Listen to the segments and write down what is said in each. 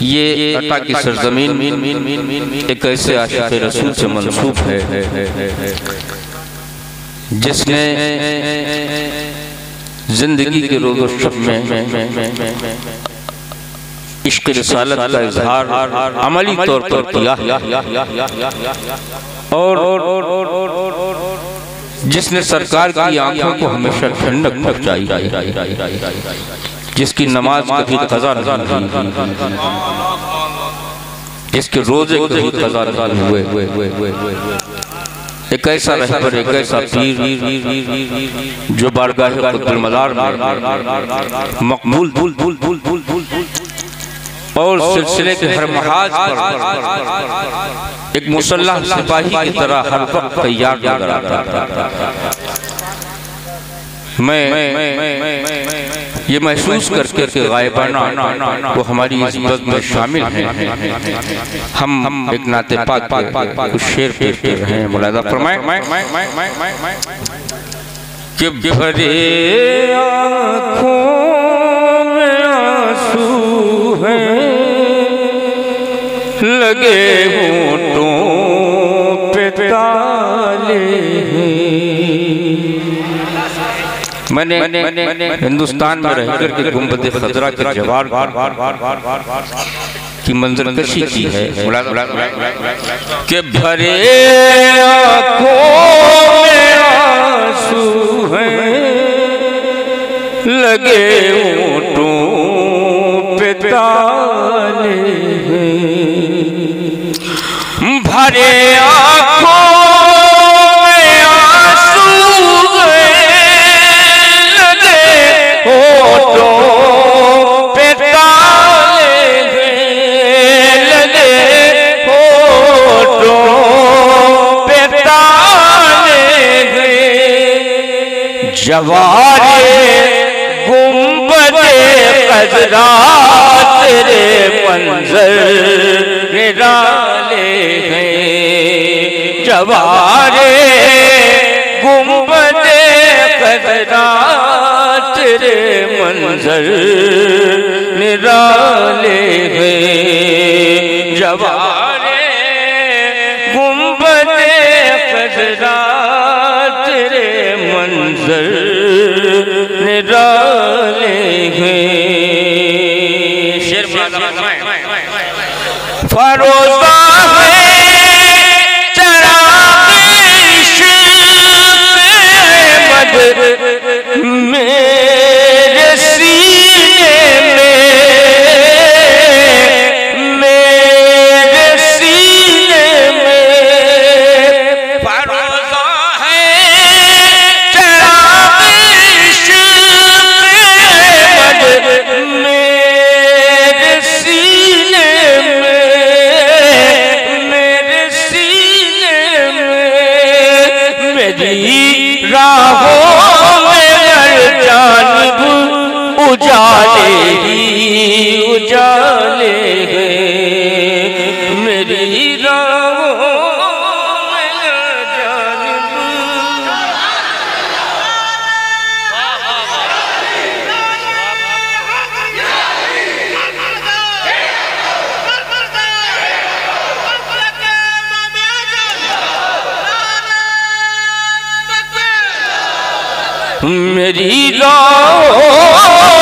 یہ عطا کی سرزمین ایک ایسے عاشق رسول سے منصوب ہے، جس نے زندگی کے روز و شب میں عشق رسالت کا اظہار عملی طور پر کیا اور جس نے سرکار کی آنکھوں کو ہمیشہ ٹھنڈک پہنچائی جس کی نماز کبھی قضا نہیں ہوئی جس کے روزے کبھی قضا نہیں ہوئے ایک ایسا رہبر ایک ایسا پیر جو بارگاہ قطب المدار میں مقبول اور سلسلے کے ہر محاج پر ایک مسلح سپاہی کی طرح ہر وقت تیار نظر آتا میں یہ محسوس کر کے کہ غائبانہ وہ ہماری اس بزم میں شامل ہیں۔ ہم ایک نعت پاک کچھ شیر پیش کر رہے ہیں۔ ملاحظہ فرمائیں۔ کہ بھرے آنکھوں میں آنسو ہیں، لگے ہونٹوں میں نے ہندوستان میں رہ کر کے گنبد خضرہ کے جوار کی منظر کشی کی ہے کہ بھرے آنکھوں میں آنسو ہیں، لگے اونٹوں پہ تالے ہیں۔ بھرے ہیں جوارے گنبد قدرہ تیرے منظر نرالے ہیں۔ جوارے گنبد قدرہ تیرے منظر نرالے ہیں۔ جوارے اجالے ہی اجالے ہیں۔ میری میری راہ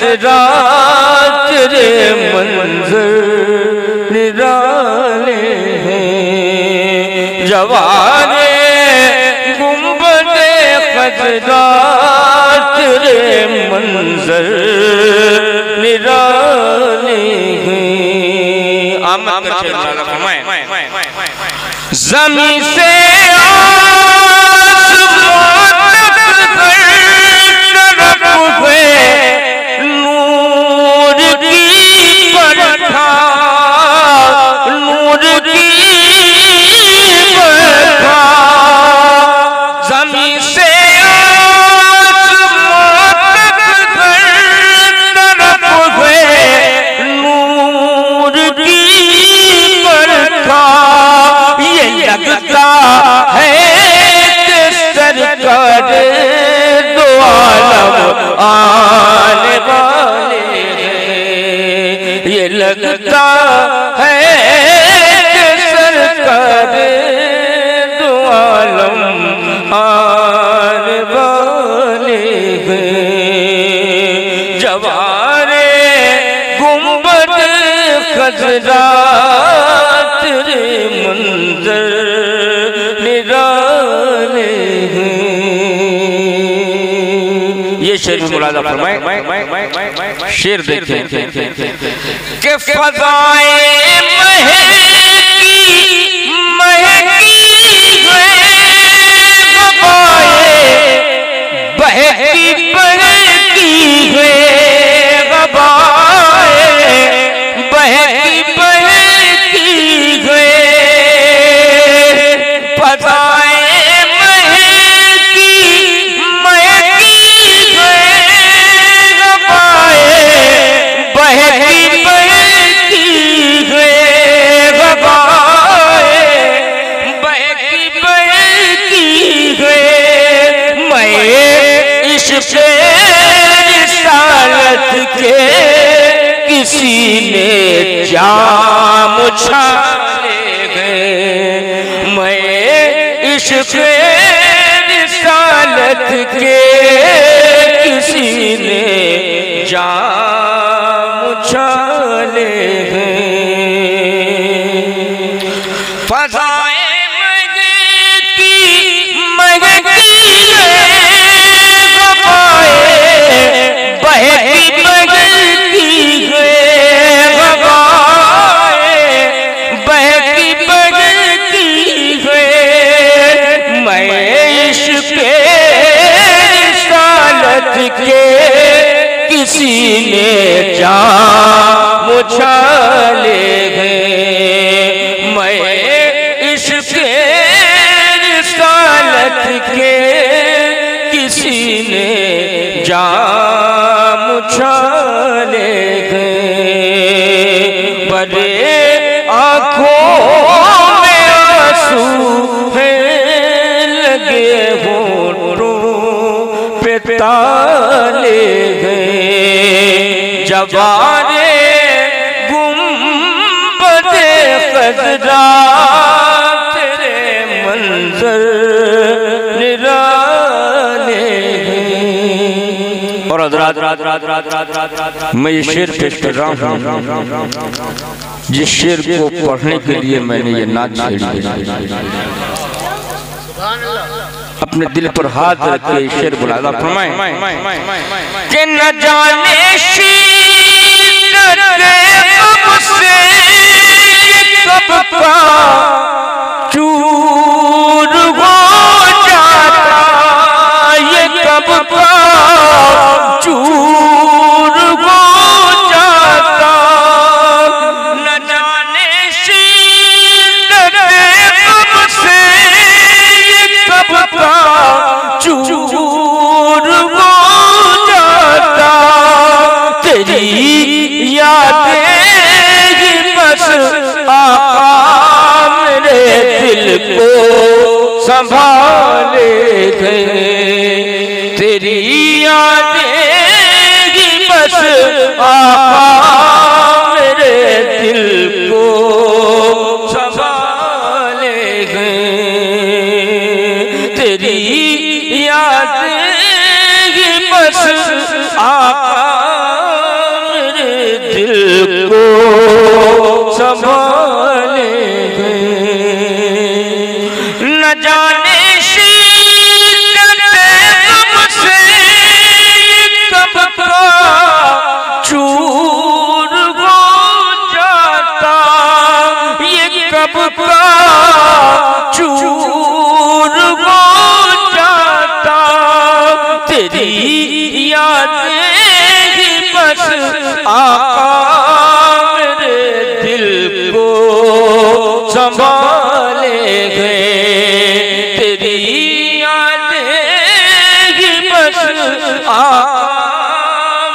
خضرات تیرے منظر نرالے ہیں۔ جوار گنبد خضرات تیرے منظر نرالے ہیں۔ آمد کر چلنا فرمائیں زمین لگتا ہے کہ سرکار دو عالم آر والے ہیں جوار گنبد خزرا تیرے منظر نرانے ہیں یہ شعر بھی ملازہ فرمائے۔ شعر دیکھیں کہ فضائے مہکی مہکی ہوئے غبائے بہتی بہتی عشق رسالت کے نے جام چھالے گئے۔ بڑے آنکھوں میں آنسو ہیں لگے ہونٹوں پہ تالے گئے۔ جوانے گنبد خزرا میں یہ شعر پیش کر رہا ہوں۔ جس شعر کو پڑھنے کے لیے میں نے یہ نعت چھیڑی ہے اپنے دل پر ہاتھ رکھ کے شعر بلادا فرمائیں۔ کہ نہ جانے شیرت اب سے کب کا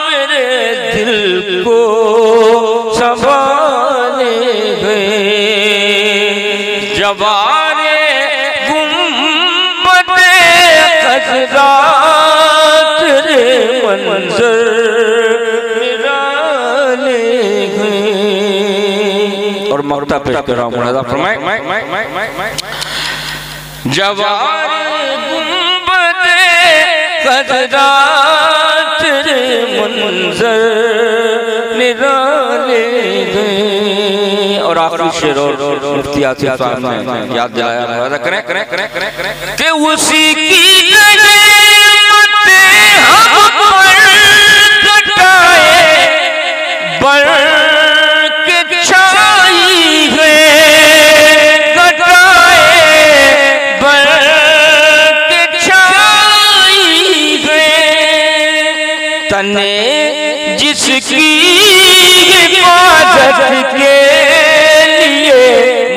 میرے دل کو سنبھالے گئے جوانے گنبد خزرا تیرے منظر اور مقتہ پیش کر رہا ہوں منظر نرالے اور آخری شیر اور مفتیات صاحب نے یاد دلایا ملاحظہ کریں کریں کریں کریں کہ اسی کی نعمت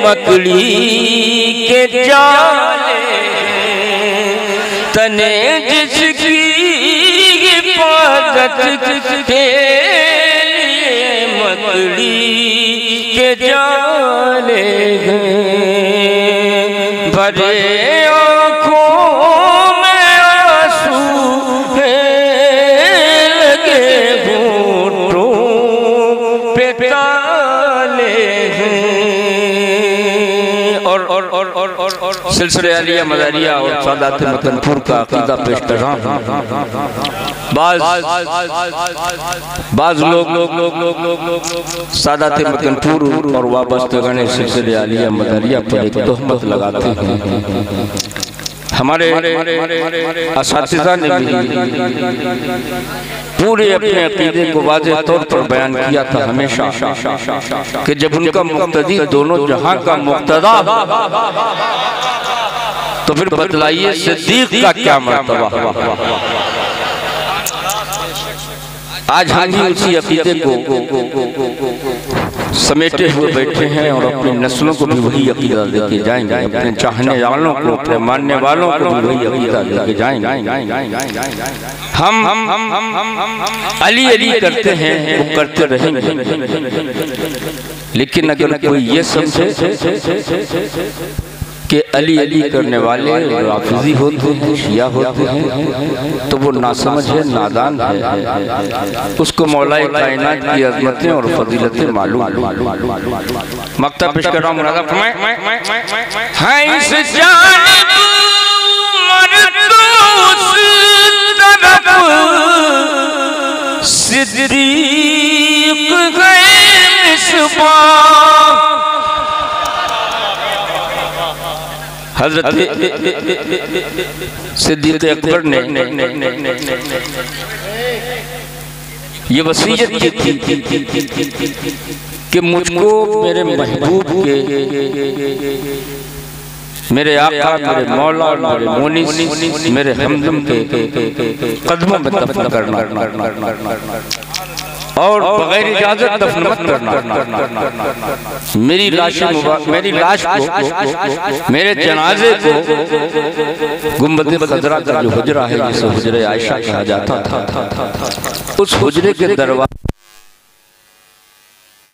مکڑی کے جالے تنے جس کی حفاظت کے لیے مکڑی کے جالے ہیں۔ سلسلہ علیہ مداریہ اور سادات مکنپور کا عقیدہ پیش کر رہا ہوں۔ بعض بعض لوگ سادات مکنپور اور وابستگان سلسلہ علیہ مداریہ پر ایک تہمت لگاتے ہیں۔ ہمارے اساتذہ نے بھی پورے اپنے عقیدے کو واضح طور پر بیان کیا تھا ہمیشہ۔ کہ جب ان کا مقتدی دونوں جہاں کا مقتدہ تو پھر بتلائیے صدیق کا کیا مرتبہ آج ہم ہی اسی عقیدے کو سمیٹے ہوئے بیٹھے ہیں اور اپنی نسلوں کو بھی وہی عقیدہ دے کے جائیں گے، اپنے چاہنے والوں کو، اپنے ماننے والوں کو بھی وہی عقیدہ دے کے جائیں گے۔ ہم علی علی کرتے ہیں، وہ کرتے رہیں گے۔ لیکن اگر کوئی یہ سمجھے کہ علی علی کرنے والے رافضی ہوتے ہیں شیعہ ہوتے ہیں تو وہ ناسمجھ ہے، نادان ہے۔ اس کو مولا کائنات کی عظمتیں اور فضیلتیں معلوم مکتب پیش کر رہا ہوں مناظر فرمائیں۔ ہاں اس جانب حضرت صدیق اکبر نے یہ وسیعت کی تھی کہ مجھ کو میرے محبوب کے میرے آقا میرے مولا میرے مونس میرے حمدم کے قدموں میں دفن کرنا۔ اور بغیر اجازت دفن مت کرنا میری لاش میری لاش کو میرے جنازے کو گنبد خضرہ کا جو حجرہ ہے جسے حجرہ عائشہ کہا جاتا تھا اس حجرے کے دروازے